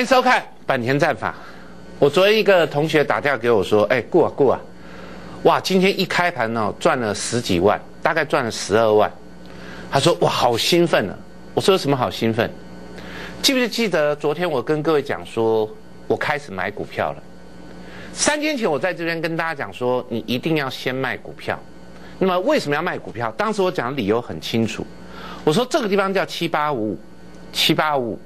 欢迎收看坂田战法。我昨天一个同学打电话给我说：“哎，顾啊顾啊，哇，今天一开盘呢赚了十几万，大概赚了十二万。”他说：“哇，好兴奋啊！”我说：“有什么好兴奋？记不记得昨天我跟各位讲说，我开始买股票了？三天前我在这边跟大家讲说，你一定要先卖股票。那么为什么要卖股票？当时我讲的理由很清楚，我说这个地方叫七八五五，七八五五。”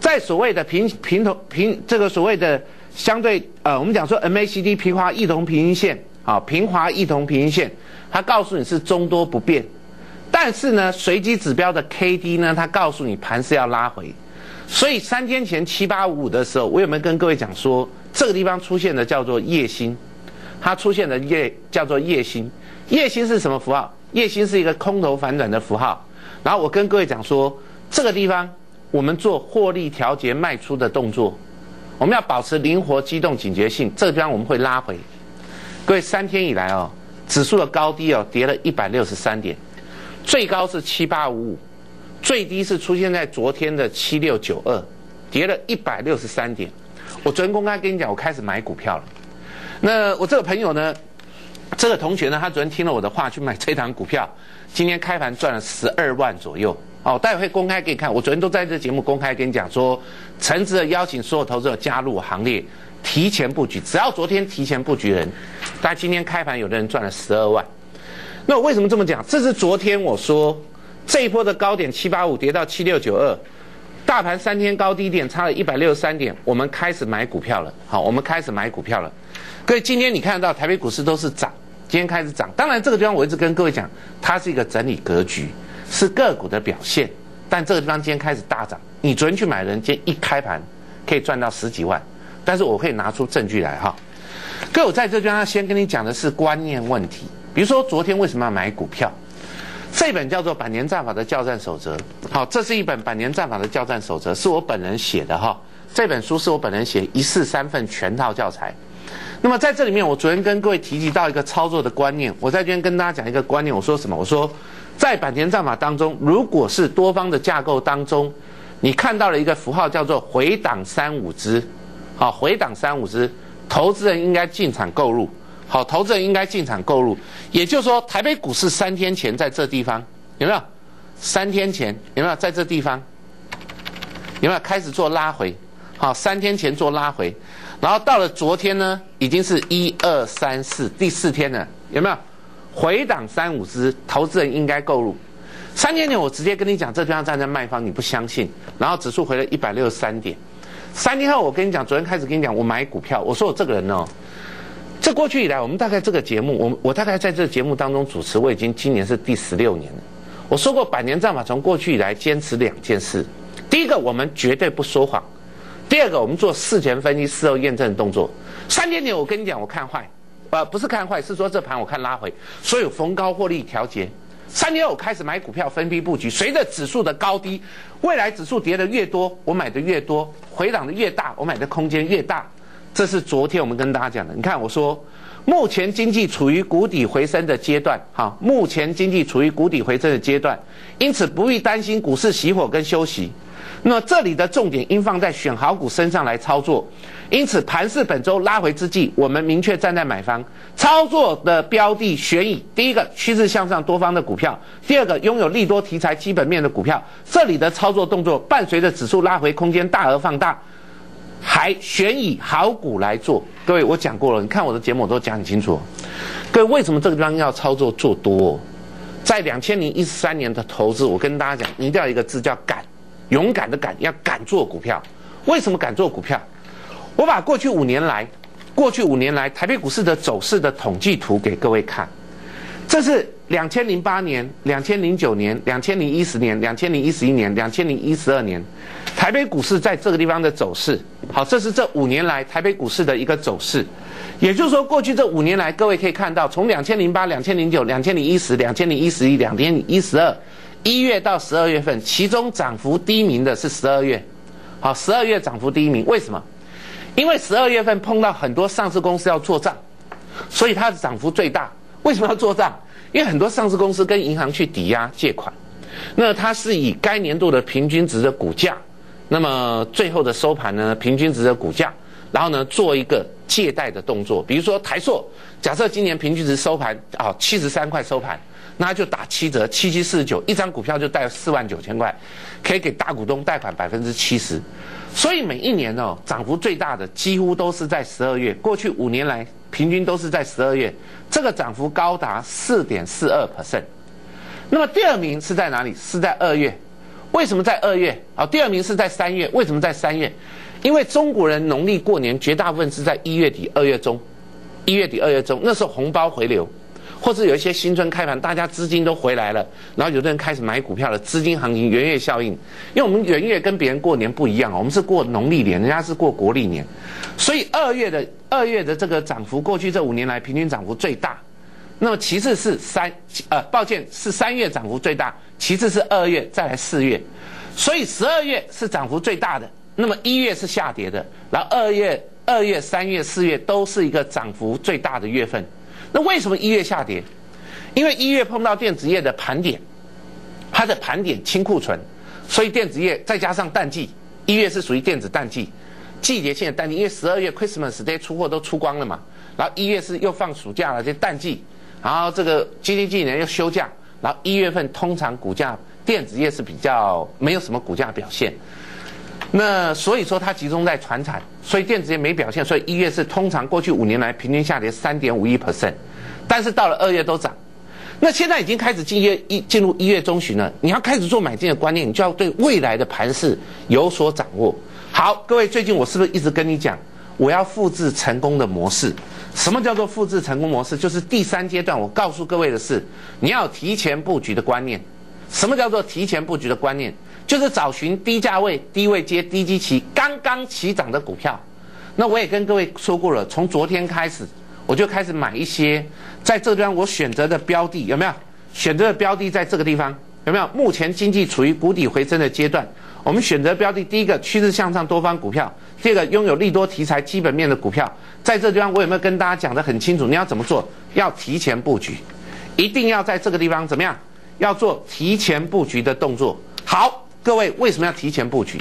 在所谓的平平头平这个所谓的相对呃，我们讲说 MACD 平滑异同平行线啊，平滑异同平行线，它告诉你是中多不变，但是呢，随机指标的 KD 呢，它告诉你盘是要拉回，所以三天前七八五五的时候，我有没有跟各位讲说这个地方出现的叫做夜星，它出现的夜叫做夜星，夜星是什么符号？夜星是一个空头反转的符号，然后我跟各位讲说这个地方。我们做获利调节卖出的动作，我们要保持灵活机动警觉性。这个地方我们会拉回。各位，三天以来哦，指数的高低哦，跌了一百六十三点，最高是七八五五，最低是出现在昨天的七六九二，跌了一百六十三点。我昨天公开跟你讲，我开始买股票了。那我这个朋友呢，这个同学呢，他昨天听了我的话去买这档股票，今天开盘赚了十二万左右。哦，待会公开给你看。我昨天都在这节目公开跟你讲说，诚挚的邀请所有投资者加入行列，提前布局。只要昨天提前布局的人，大家今天开盘有的人赚了十二万。那我为什么这么讲？这是昨天我说这一波的高点七八五跌到七六九二，大盘三天高低点差了一百六十三点，我们开始买股票了。好，我们开始买股票了。各位，今天你看到台北股市都是涨，今天开始涨。当然，这个地方我一直跟各位讲，它是一个整理格局。是个股的表现，但这个地方今天开始大涨。你昨天去买人，今天一开盘可以赚到十几万。但是我可以拿出证据来哈。各位在这地方先跟你讲的是观念问题。比如说昨天为什么要买股票？这本叫做《百年战法的教战守则》。好，这是一本《百年战法的教战守则》，是我本人写的哈。这本书是我本人写一式三份全套教材。那么在这里面，我昨天跟各位提及到一个操作的观念。我在这边跟大家讲一个观念，我说什么？我说。在坂田战法当中，如果是多方的架构当中，你看到了一个符号叫做回档三五只，好，回档三五只，投资人应该进场购入，好，投资人应该进场购入。也就是说，台北股市三天前在这地方有没有？三天前有没有在这地方？有没有开始做拉回？好，三天前做拉回，然后到了昨天呢，已经是一二三四第四天了，有没有？回档三五只，投资人应该购入。三天前我直接跟你讲，这地方站在卖方，你不相信。然后指数回了一百六十三点。三天后我跟你讲，昨天开始跟你讲，我买股票。我说我这个人哦，这过去以来，我们大概这个节目，我我大概在这个节目当中主持，我已经今年是第十六年了。我说过，百年战法从过去以来坚持两件事：第一个，我们绝对不说谎；第二个，我们做事前分析、事后验证的动作。三天前我跟你讲，我看坏。呃，不是看坏，是说这盘我看拉回，所以逢高获利调节。三天后开始买股票，分批布局。随着指数的高低，未来指数跌的越多，我买的越多；回档的越大，我买的空间越大。这是昨天我们跟大家讲的。你看，我说目前经济处于谷底回升的阶段，哈，目前经济处于谷底回升的阶段，因此不必担心股市熄火跟休息。那这里的重点应放在选好股身上来操作，因此盘市本周拉回之际，我们明确站在买方，操作的标的选以第一个趋势向上多方的股票，第二个拥有利多题材基本面的股票。这里的操作动作伴随着指数拉回空间大而放大，还选以好股来做。各位，我讲过了，你看我的节目我都讲很清楚。各位，为什么这个地方要操作做多？在两千零一十三年的投资，我跟大家讲，一定要一个字叫敢。勇敢的敢，要敢做股票。为什么敢做股票？我把过去五年来，过去五年来台北股市的走势的统计图给各位看。这是两千零八年、两千零九年、两千零一十年、两千零一十一年、两千零一十二年，台北股市在这个地方的走势。好，这是这五年来台北股市的一个走势。也就是说，过去这五年来，各位可以看到，从两千零八、两千零九、两千零一十、两千零一十一、两千零一十二。一月到十二月份，其中涨幅第一名的是十二月，好，十二月涨幅第一名，为什么？因为十二月份碰到很多上市公司要做账，所以它的涨幅最大。为什么要做账？因为很多上市公司跟银行去抵押借款，那它是以该年度的平均值的股价那么最后的收盘呢，平均值的股价，然后呢做一个借贷的动作，比如说台硕，假设今年平均值收盘啊七十三块收盘，那就打七折，七七四十九，一张股票就贷四万九千块，可以给大股东贷款百分之七十，所以每一年哦涨幅最大的几乎都是在十二月，过去五年来平均都是在十二月，这个涨幅高达四点四二 percent。那么第二名是在哪里？是在二月。为什么在二月？啊，第二名是在三月。为什么在三月？因为中国人农历过年绝大部分是在一月底、二月中，一月底、二月中，那时候红包回流，或者有一些新春开盘，大家资金都回来了，然后有的人开始买股票了，资金行情元月效应。因为我们元月跟别人过年不一样，我们是过农历年，人家是过国历年，所以二月的二月的这个涨幅，过去这五年来平均涨幅最大。那么其次是三，呃，抱歉，是三月涨幅最大，其次是二月，再来四月，所以十二月是涨幅最大的。那么一月是下跌的，然后二月、二月、三月、四月都是一个涨幅最大的月份。那为什么一月下跌？因为一月碰到电子业的盘点，它的盘点清库存，所以电子业再加上淡季，一月是属于电子淡季，季节性的淡季，因为十二月 Christmas 这些出货都出光了嘛，然后一月是又放暑假了，这淡季。然后这个今年今年又休假，然后一月份通常股价电子业是比较没有什么股价表现，那所以说它集中在船产，所以电子业没表现，所以一月是通常过去五年来平均下跌三点五一 percent，但是到了二月都涨，那现在已经开始进月一进入一月中旬了，你要开始做买进的观念，你就要对未来的盘势有所掌握。好，各位最近我是不是一直跟你讲？我要复制成功的模式。什么叫做复制成功模式？就是第三阶段，我告诉各位的是，你要提前布局的观念。什么叫做提前布局的观念？就是找寻低价位、低位接、低基期、刚刚起涨的股票。那我也跟各位说过了，从昨天开始，我就开始买一些在这端我选择的标的，有没有？选择的标的在这个地方有没有？目前经济处于谷底回升的阶段。我们选择标的，第一个趋势向上多方股票，第二个拥有利多题材基本面的股票，在这地方我有没有跟大家讲的很清楚？你要怎么做？要提前布局，一定要在这个地方怎么样？要做提前布局的动作。好，各位为什么要提前布局？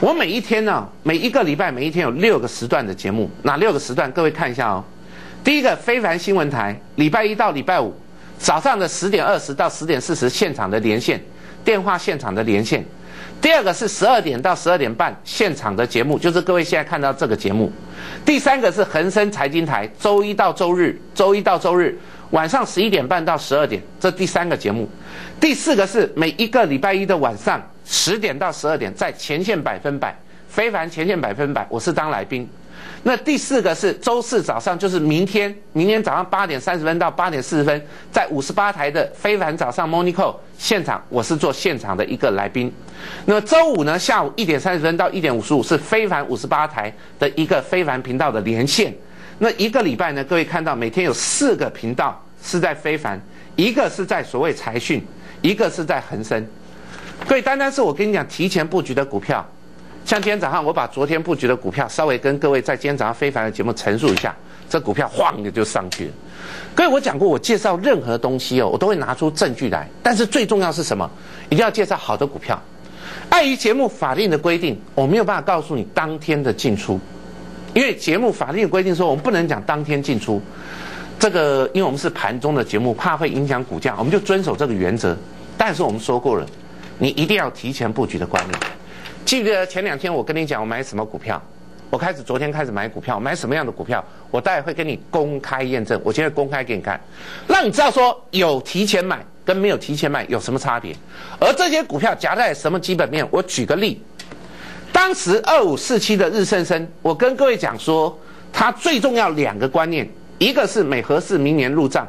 我每一天呢，每一个礼拜每一天有六个时段的节目，哪六个时段？各位看一下哦。第一个非凡新闻台，礼拜一到礼拜五早上的十点二十到十点四十现场的连线，电话现场的连线。第二个是十二点到十二点半现场的节目，就是各位现在看到这个节目。第三个是恒生财经台，周一到周日，周一到周日晚上十一点半到十二点，这第三个节目。第四个是每一个礼拜一的晚上十点到十二点，在前线百分百非凡前线百分百，我是当来宾。那第四个是周四早上，就是明天，明天早上八点三十分到八点四十分，在五十八台的非凡早上 Monico 现场，我是做现场的一个来宾。那周五呢，下午一点三十分到一点五十五是非凡五十八台的一个非凡频道的连线。那一个礼拜呢，各位看到每天有四个频道是在非凡，一个是在所谓财讯，一个是在恒生。各位单单是我跟你讲提前布局的股票。像今天早上，我把昨天布局的股票稍微跟各位在今天早上非凡的节目陈述一下，这股票晃的就上去了。各位，我讲过，我介绍任何东西哦，我都会拿出证据来。但是最重要是什么？一定要介绍好的股票。碍于节目法令的规定，我没有办法告诉你当天的进出，因为节目法令的规定说我们不能讲当天进出。这个，因为我们是盘中的节目，怕会影响股价，我们就遵守这个原则。但是我们说过了，你一定要提前布局的观念。记得前两天我跟你讲我买什么股票，我开始昨天开始买股票，买什么样的股票，我待会会跟你公开验证。我现在公开给你看，让你知道说有提前买跟没有提前买有什么差别。而这些股票夹在什么基本面？我举个例，当时二五四七的日盛生，我跟各位讲说，它最重要两个观念，一个是美和市明年入账。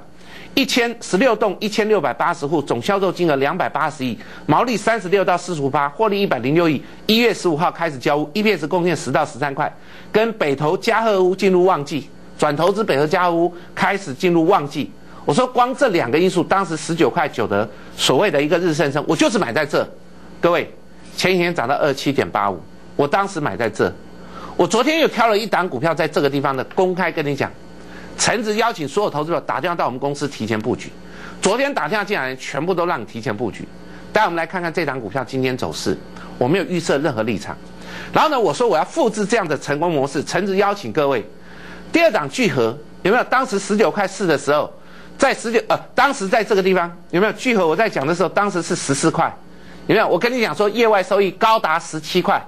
一千十六栋一千六百八十户，总销售金额两百八十亿，毛利三十六到四十五八，获利一百零六亿。一月十五号开始交屋，EPS 贡献十到十三块。跟北投嘉禾屋进入旺季，转投资北投嘉禾屋开始进入旺季。我说光这两个因素，当时十九块九的所谓的一个日升升，我就是买在这。各位，前几天涨到二七点八五，我当时买在这。我昨天又挑了一档股票在这个地方的公开跟你讲。陈子邀请所有投资者打电话到我们公司提前布局。昨天打电话进来，全部都让你提前布局。带我们来看看这档股票今天走势，我没有预设任何立场。然后呢，我说我要复制这样的成功模式，诚挚邀请各位。第二档聚合有没有？当时十九块四的时候，在十九呃，当时在这个地方有没有聚合？我在讲的时候，当时是十四块，有没有？我跟你讲说，业外收益高达十七块，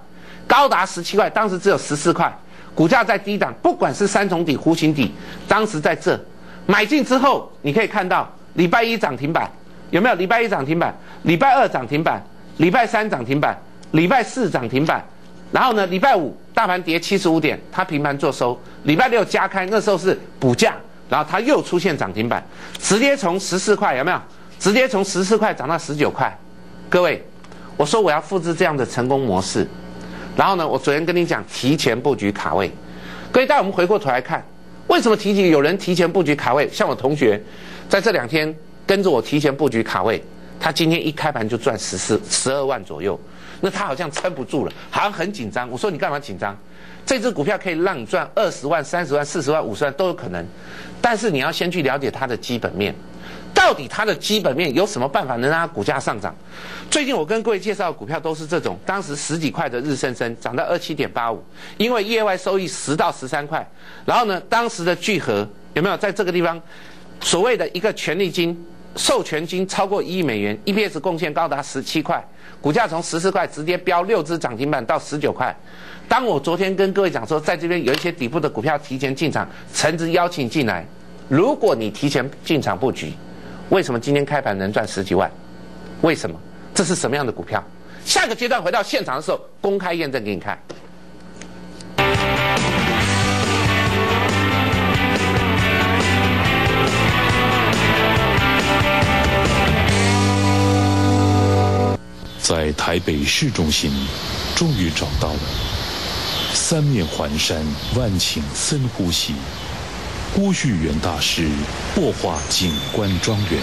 高达十七块，当时只有十四块，股价在低档，不管是三重底、弧形底，当时在这买进之后，你可以看到礼拜一涨停板有没有？礼拜一涨停板，礼拜二涨停板，礼拜三涨停板，礼拜四涨停板。然后呢，礼拜五大盘跌七十五点，它平盘做收。礼拜六加开，那时候是补价，然后它又出现涨停板，直接从十四块有没有？直接从十四块涨到十九块。各位，我说我要复制这样的成功模式。然后呢，我昨天跟你讲提前布局卡位。各位，带我们回过头来看，为什么提前有人提前布局卡位？像我同学在这两天跟着我提前布局卡位，他今天一开盘就赚十四十二万左右。那他好像撑不住了，好像很紧张。我说你干嘛紧张？这只股票可以让你赚二十万、三十万、四十万、五十万都有可能，但是你要先去了解它的基本面，到底它的基本面有什么办法能让它股价上涨？最近我跟各位介绍的股票都是这种，当时十几块的日升升涨到二七点八五，因为业外收益十到十三块，然后呢，当时的聚合有没有在这个地方所谓的一个权利金？授权金超过一亿美元，EPS 贡献高达十七块，股价从十四块直接飙六只涨停板到十九块。当我昨天跟各位讲说，在这边有一些底部的股票提前进场，诚挚邀请进来。如果你提前进场布局，为什么今天开盘能赚十几万？为什么？这是什么样的股票？下个阶段回到现场的时候，公开验证给你看。在台北市中心，终于找到了三面环山、万顷森呼吸，郭旭元大师擘画景观庄园，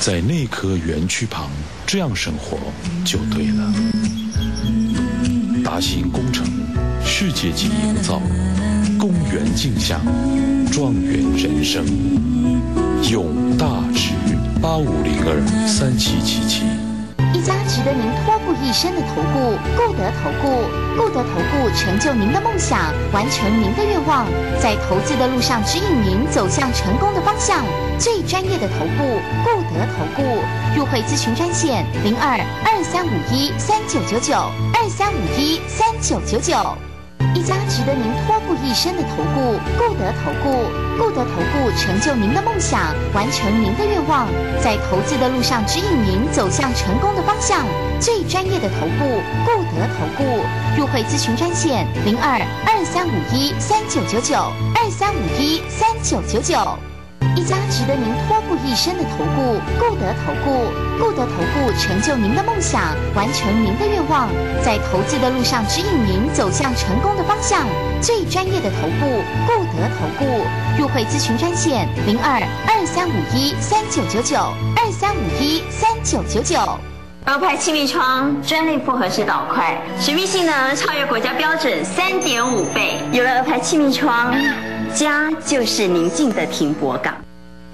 在内科园区旁这样生活就对了。大型工程，世界级营造，公园镜像，庄园人生，永大直八五零二三七七。得您托付一生的投顾，固德投顾，固德投顾成就您的梦想，完成您的愿望，在投资的路上指引您走向成功的方向。最专业的投顾，固德投顾，入会咨询专线零二二三五一三九九九二三五一三九九九。一家值得您托付一生的投顾，固德投顾，固德投顾成就您的梦想，完成您的愿望，在投资的路上指引您走向成功的方向。最专业的投顾，固德投顾，入会咨询专线零二二三五一三九九九二三五一三九九九。一家值得您托付一生的投顾，固德投顾，固德投顾成就您的梦想，完成您的愿望，在投资的路上指引您走向成功的方向。最专业的投顾，固德投顾，入会咨询专线零二二三五一三九九九二三五一三九九九。欧派气密窗专利复合式导块，使密性能超越国家标准三点五倍。有了欧派气密窗，家就是宁静的停泊港。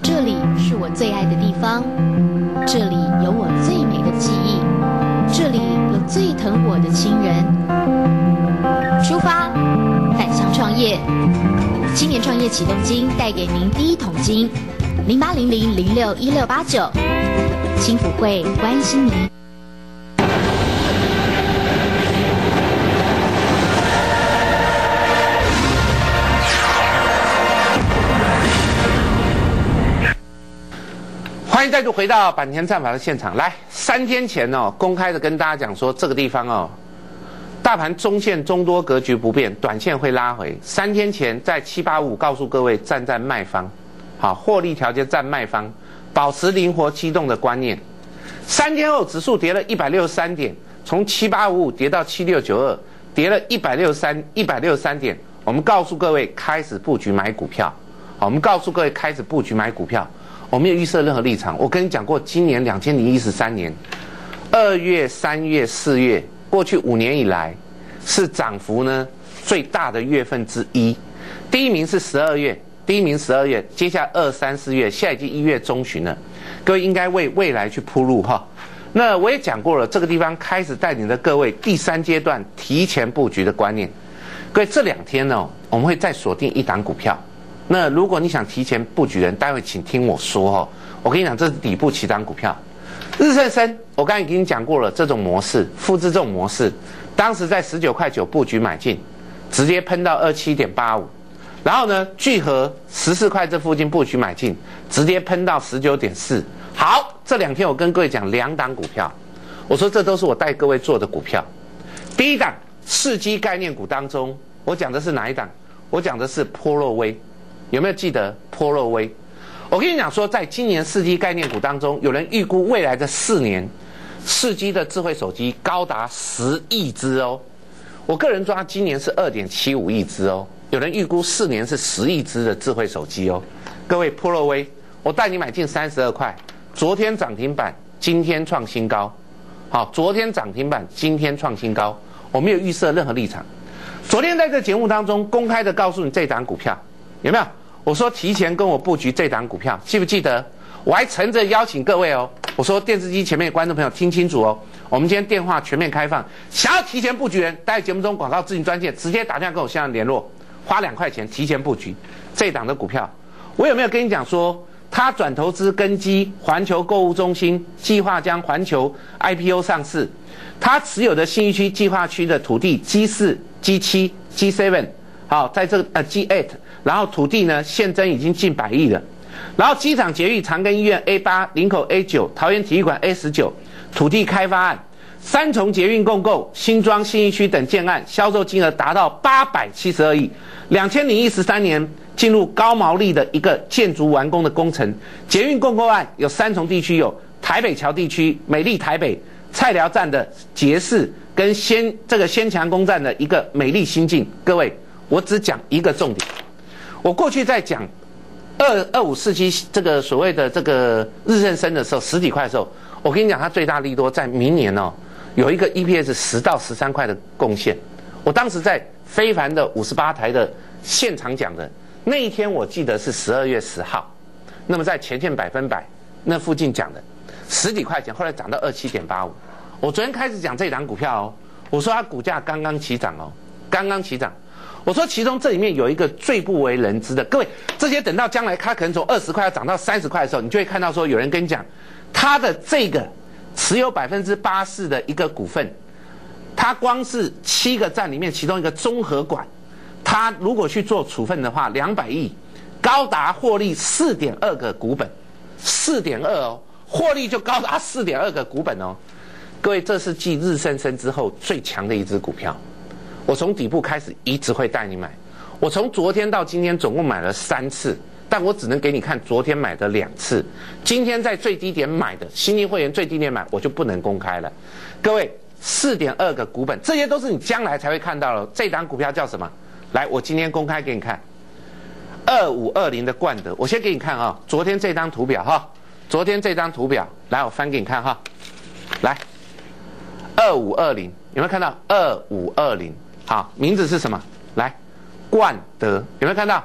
这里是我最爱的地方，这里有我最美的记忆，这里有最疼我的亲人。出发，返乡创业，青年创业启动金带给您第一桶金，零八零零零六一六八九，青辅会关心您。欢迎再度回到坂田战法的现场。来，三天前哦，公开的跟大家讲说，这个地方哦，大盘中线中多格局不变，短线会拉回。三天前在七八五告诉各位站在卖方，好，获利条件站卖方，保持灵活机动的观念。三天后指数跌了一百六十三点，从七八五五跌到七六九二，跌了一百六十三一百六十三点。我们告诉各位开始布局买股票，好，我们告诉各位开始布局买股票。我没有预设任何立场。我跟你讲过，今年两千零一十三年二月、三月、四月，过去五年以来是涨幅呢最大的月份之一。第一名是十二月，第一名十二月，接下来二三四月，现在已经一月中旬了。各位应该为未来去铺路哈。那我也讲过了，这个地方开始带领着各位第三阶段提前布局的观念。各位这两天呢，我们会再锁定一档股票。那如果你想提前布局人，待会请听我说哦。我跟你讲，这是底部起涨股票，日盛生，我刚才已经讲过了，这种模式复制这种模式，当时在十九块九布局买进，直接喷到二七点八五，然后呢，聚合十四块这附近布局买进，直接喷到十九点四。好，这两天我跟各位讲两档股票，我说这都是我带各位做的股票。第一档四基概念股当中，我讲的是哪一档？我讲的是波洛威，有没有记得波洛威？我跟你讲说，在今年四 G 概念股当中，有人预估未来的四年，四 G 的智慧手机高达十亿只哦。我个人抓今年是二点七五亿只哦，有人预估四年是十亿只的智慧手机哦。各位波洛威，我带你买进三十二块。昨天涨停板，今天创新高。好，昨天涨停板，今天创新高。我没有预设任何立场。昨天在这节目当中公开的告诉你这档股票有没有？我说提前跟我布局这档股票，记不记得？我还诚挚邀请各位哦。我说电视机前面的观众朋友听清楚哦。我们今天电话全面开放，想要提前布局人，在节目中广告咨询专线直接打电话跟我相联络，花两块钱提前布局这档的股票。我有没有跟你讲说？他转投资根基环球购物中心，计划将环球 IPO 上市。他持有的新一区计划区的土地 G 四、G 七、G seven，好，在这个呃 G eight，然后土地呢现增已经近百亿了。然后机场捷运长庚医院 A 八、林口 A 九、桃园体育馆 A 十九土地开发案，三重捷运共购、新庄新一区等建案，销售金额达到八百七十二亿。两千零一十三年。进入高毛利的一个建筑完工的工程，捷运共购案有三重地区，有台北桥地区、美丽台北、菜寮站的捷士跟先这个先强公站的一个美丽新境。各位，我只讲一个重点。我过去在讲二二五四七这个所谓的这个日盛生的时候，十几块的时候，我跟你讲，它最大利多在明年哦，有一个 EPS 十到十三块的贡献。我当时在非凡的五十八台的现场讲的。那一天我记得是十二月十号，那么在前线百分百那附近讲的十几块钱，后来涨到二七点八五。我昨天开始讲这档股票哦，我说它股价刚刚起涨哦，刚刚起涨。我说其中这里面有一个最不为人知的，各位这些等到将来它可能从二十块要涨到三十块的时候，你就会看到说有人跟你讲，他的这个持有百分之八四的一个股份，它光是七个站里面其中一个综合管。他如果去做处分的话，两百亿，高达获利四点二个股本，四点二哦，获利就高达四点二个股本哦。各位，这是继日升升之后最强的一只股票。我从底部开始一直会带你买，我从昨天到今天总共买了三次，但我只能给你看昨天买的两次，今天在最低点买的，新进会员最低点买，我就不能公开了。各位，四点二个股本，这些都是你将来才会看到的。这档股票叫什么？来，我今天公开给你看，二五二零的冠德，我先给你看啊。昨天这张图表哈，昨天这张图表，来我翻给你看哈。来，二五二零有没有看到？二五二零，好，名字是什么？来，冠德有没有看到？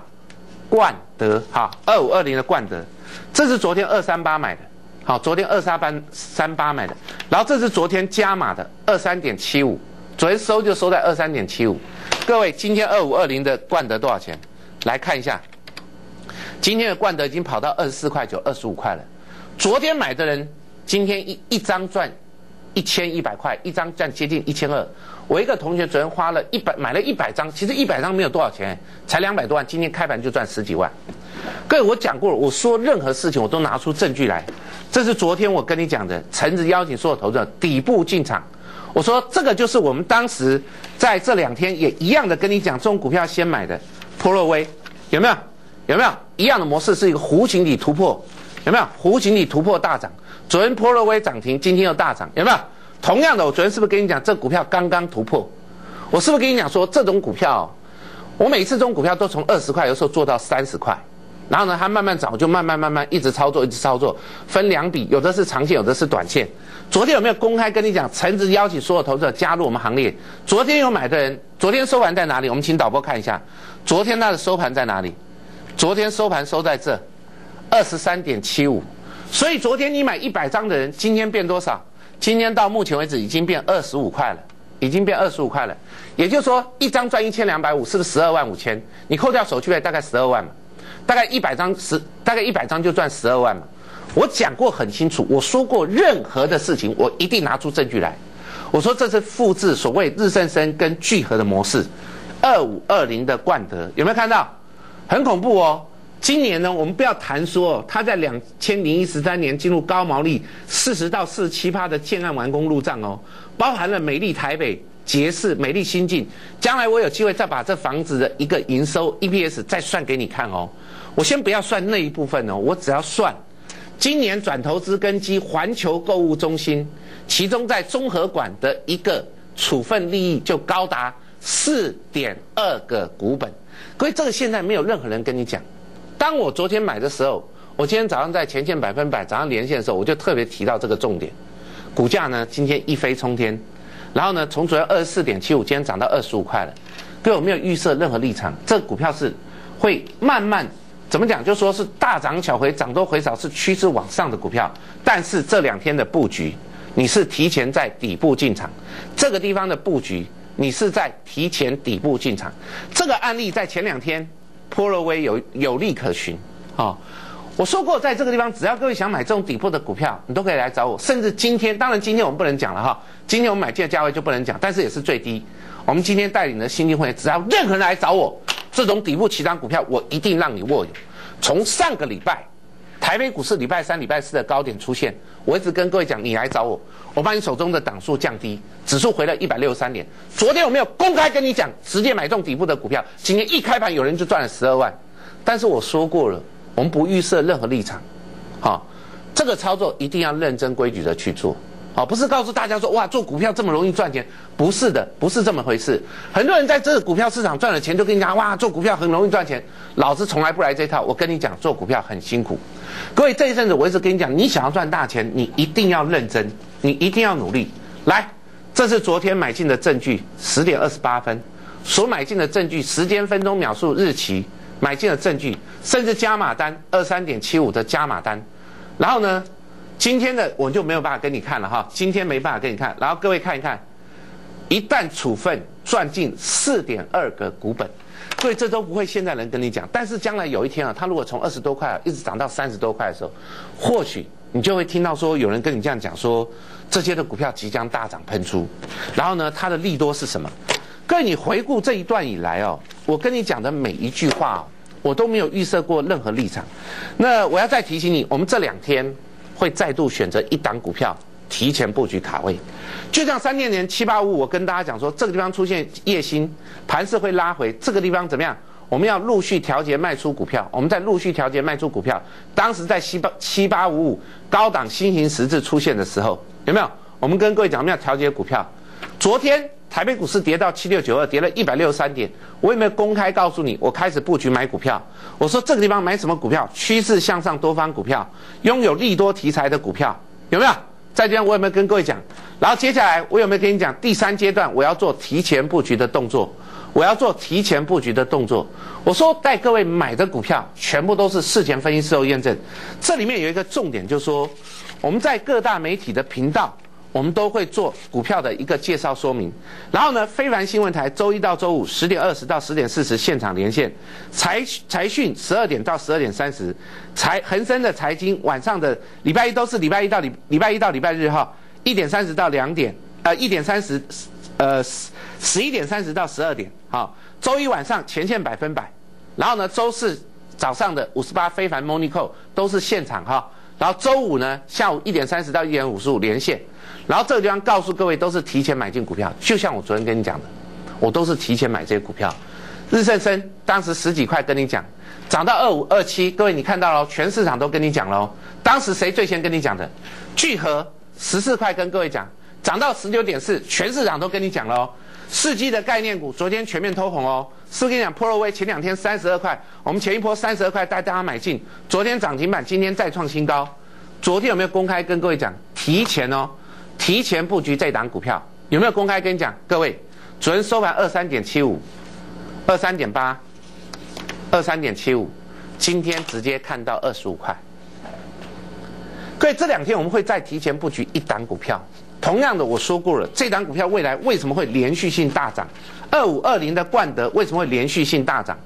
冠德，好，二五二零的冠德，这是昨天二三八买的，好，昨天二三八三八买的，然后这是昨天加码的二三点七五，昨天收就收在二三点七五。各位，今天二五二零的冠德多少钱？来看一下，今天的冠德已经跑到二十四块九、二十五块了。昨天买的人，今天一一张赚一千一百块，一张赚接近一千二。我一个同学昨天花了一百买了一百张，其实一百张没有多少钱，才两百多万，今天开盘就赚十几万。各位，我讲过了，我说任何事情我都拿出证据来。这是昨天我跟你讲的，橙子邀请所有投资者底部进场。我说这个就是我们当时在这两天也一样的跟你讲，这种股票先买的，波洛威有没有？有没有一样的模式？是一个弧形底突破，有没有？弧形底突破大涨，昨天波洛威涨停，今天又大涨，有没有？同样的，我昨天是不是跟你讲，这股票刚刚突破？我是不是跟你讲说，这种股票，我每次这种股票都从二十块有时候做到三十块。然后呢，它慢慢涨，我就慢慢慢慢一直操作，一直操作，分两笔，有的是长线，有的是短线。昨天有没有公开跟你讲？诚挚邀请所有投资者加入我们行列。昨天有买的人，昨天收盘在哪里？我们请导播看一下，昨天它的收盘在哪里？昨天收盘收在这，二十三点七五。所以昨天你买一百张的人，今天变多少？今天到目前为止已经变二十五块了，已经变二十五块了。也就是说，一张赚一千两百五，是不是十二万五千？你扣掉手续费，大概十二万嘛？大概一百张十，大概一百张就赚十二万嘛？我讲过很清楚，我说过任何的事情，我一定拿出证据来。我说这是复制所谓日升升跟聚合的模式，二五二零的冠德有没有看到？很恐怖哦。今年呢，我们不要谈说它在两千零一十三年进入高毛利四十到四十七趴的建案完工入账哦，包含了美丽台北、杰士、美丽新境。将来我有机会再把这房子的一个营收 EPS 再算给你看哦。我先不要算那一部分哦，我只要算今年转投资根基环球购物中心，其中在综合馆的一个处分利益就高达四点二个股本。各位，这个现在没有任何人跟你讲。当我昨天买的时候，我今天早上在前线百分百早上连线的时候，我就特别提到这个重点。股价呢今天一飞冲天，然后呢从昨天二十四点七五，今天涨到二十五块了。各位，我没有预设任何立场，这股票是会慢慢怎么讲？就说是大涨小回，涨多回少是趋势往上的股票。但是这两天的布局，你是提前在底部进场，这个地方的布局，你是在提前底部进场。这个案例在前两天。波罗威有有利可循，啊，我说过，在这个地方，只要各位想买这种底部的股票，你都可以来找我。甚至今天，当然今天我们不能讲了哈，今天我们买进的价位就不能讲，但是也是最低。我们今天带领的新进会，只要任何人来找我，这种底部起涨股票，我一定让你握有。从上个礼拜。台北股市礼拜三、礼拜四的高点出现，我一直跟各位讲，你来找我，我把你手中的档数降低，指数回了一百六十三点。昨天我没有公开跟你讲，直接买中底部的股票，今天一开盘有人就赚了十二万。但是我说过了，我们不预设任何立场，好，这个操作一定要认真规矩的去做。好，不是告诉大家说哇，做股票这么容易赚钱，不是的，不是这么回事。很多人在这个股票市场赚了钱，就跟你讲哇，做股票很容易赚钱。老子从来不来这套。我跟你讲，做股票很辛苦。各位，这一阵子我一直跟你讲，你想要赚大钱，你一定要认真，你一定要努力。来，这是昨天买进的证据，十点二十八分所买进的证据，时间、分钟、秒数、日期，买进的证据，甚至加码单二三点七五的加码单，然后呢？今天的我就没有办法跟你看了哈，今天没办法跟你看。然后各位看一看，一旦处分赚进四点二个股本，所以这都不会现在人跟你讲。但是将来有一天啊，他如果从二十多块啊一直涨到三十多块的时候，或许你就会听到说有人跟你这样讲说，这些的股票即将大涨喷出。然后呢，它的利多是什么？各位，你回顾这一段以来哦，我跟你讲的每一句话，我都没有预设过任何立场。那我要再提醒你，我们这两天。会再度选择一档股票提前布局卡位，就像三年前七八五五，我跟大家讲说，这个地方出现夜星盘势会拉回，这个地方怎么样？我们要陆续调节卖出股票，我们在陆续调节卖出股票。当时在七八七八五五高档新型十字出现的时候，有没有？我们跟各位讲，我们要调节股票。昨天。台北股市跌到七六九二，跌了一百六十三点。我有没有公开告诉你，我开始布局买股票？我说这个地方买什么股票？趋势向上多方股票，拥有利多题材的股票，有没有？在这边我有没有跟各位讲？然后接下来我有没有跟你讲？第三阶段我要做提前布局的动作，我要做提前布局的动作。我说带各位买的股票全部都是事前分析、事后验证。这里面有一个重点，就是说我们在各大媒体的频道。我们都会做股票的一个介绍说明，然后呢，非凡新闻台周一到周五十点二十到十点四十现场连线，财财讯十二点到十二点三十，财恒生的财经晚上的礼拜一都是礼拜一到礼礼拜一到礼拜日哈，一点三十到两点，呃一点三十，呃十十一点三十到十二点，好，周一晚上前线百分百，然后呢，周四早上的五十八非凡 Monico 都是现场哈，然后周五呢下午一点三十到一点五十五连线。然后这个地方告诉各位，都是提前买进股票，就像我昨天跟你讲的，我都是提前买这些股票。日盛生当时十几块跟你讲，涨到二五二七，各位你看到了，全市场都跟你讲了。当时谁最先跟你讲的？聚合十四块跟各位讲，涨到十九点四，全市场都跟你讲了。世基的概念股昨天全面偷红哦，是跟你讲 Pro V 前两天三十二块，我们前一波三十二块带大家买进，昨天涨停板，今天再创新高。昨天有没有公开跟各位讲？提前哦。提前布局这档股票有没有公开跟你讲？各位，昨天收盘二三点七五，二三点八，二三点七五，今天直接看到二十五块。各位，这两天我们会再提前布局一档股票，同样的，我说过了，这档股票未来为什么会连续性大涨？二五二零的冠德为什么会连续性大涨？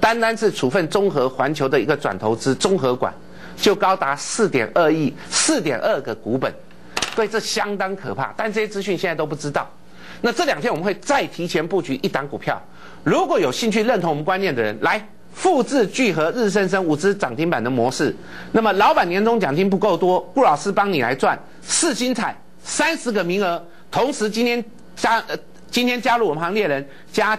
单单是处分综合环球的一个转投资综合管，就高达四点二亿，四点二个股本，对，这相当可怕。但这些资讯现在都不知道。那这两天我们会再提前布局一档股票，如果有兴趣认同我们观念的人，来复制聚合日升升五只涨停板的模式。那么老板年终奖金不够多，顾老师帮你来赚四星彩三十个名额，同时今天加呃今天加入我们行列人加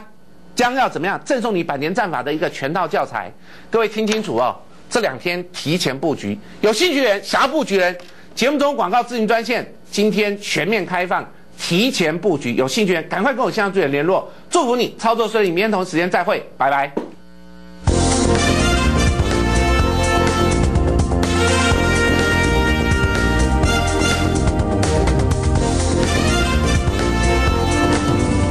将要怎么样赠送你百年战法的一个全套教材。各位听清楚哦，这两天提前布局，有兴趣的人想要布局的人，节目中广告咨询专线今天全面开放。提前布局，有兴趣人赶快跟我线上助理联络。祝福你操作顺利，明天同一时间再会，拜拜。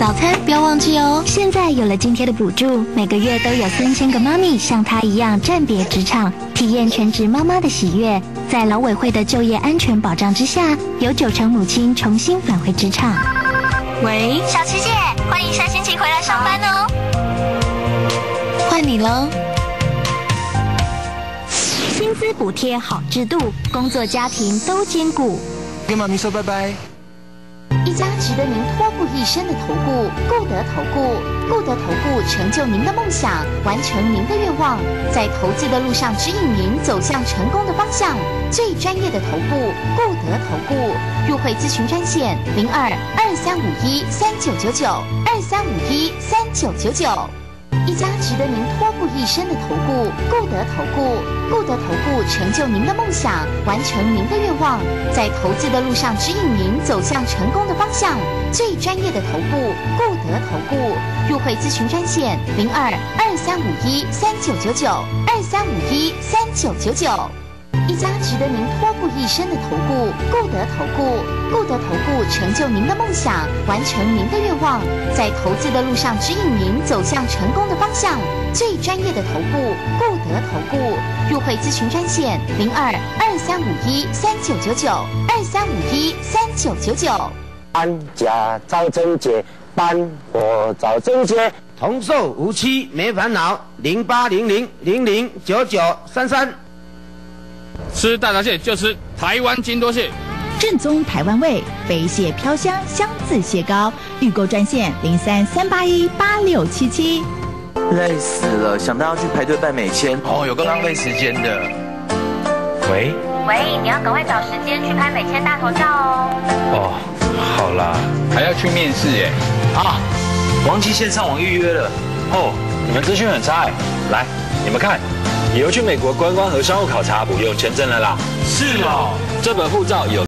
早餐不要忘记哦！现在有了津贴的补助，每个月都有三千个妈咪像她一样暂别职场，体验全职妈妈的喜悦。在劳委会的就业安全保障之下，有九成母亲重新返回职场。喂，小琪姐，欢迎下星期回来上班哦。换你喽！薪资补贴好制度，工作家庭都兼顾。跟妈咪说拜拜。一家值得您托付一生的投顾——固德投顾。固德投顾成就您的梦想，完成您的愿望，在投资的路上指引您走向成功的方向。最专业的投顾——固德投顾。入会咨询专线：零二二三五一三九九九二三五一三九九九。一家值得您托付一生的投顾——固德投顾。固德投顾成就您的梦想，完成您的愿望，在投资的路上指引您走向成功的方向。最专业的投顾——固德投顾。入会咨询专线：零二二三五一三九九九二三五一三九九九。一家值得您托付一生的投顾——固德投顾。固德投顾成就您的梦想，完成您的愿望，在投资的路上指引您走向成功的方向。最专业的投顾——固德投顾。入会咨询专线：零二二三五一三九九九二三五一三九九九。搬家找贞洁，搬货找贞洁，同寿无期没烦恼，零八零零零零九九三三。吃大闸蟹就吃台湾金多蟹，正宗台湾味，肥蟹飘香，香自蟹膏。预购专线零三三八一八六七七。累死了，想到要去排队办美签，哦，有个浪费时间的。喂喂，你要赶快找时间去拍美签大头照哦。哦，好啦，还要去面试耶。啊，忘记线上网预约了。哦，你们资讯很差哎。来，你们看，以后去美国观光和商务考察不用签证了啦。是哦，这本护照有。